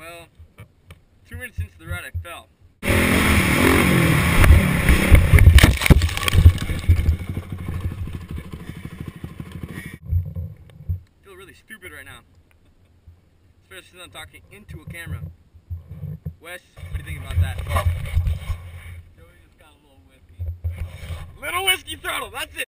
Well, two minutes into the ride, I fell. I feel really stupid right now. Especially since I'm talking into a camera. Wes, what do you think about that? Joey just got a little whiskey. Little whiskey throttle, that's it.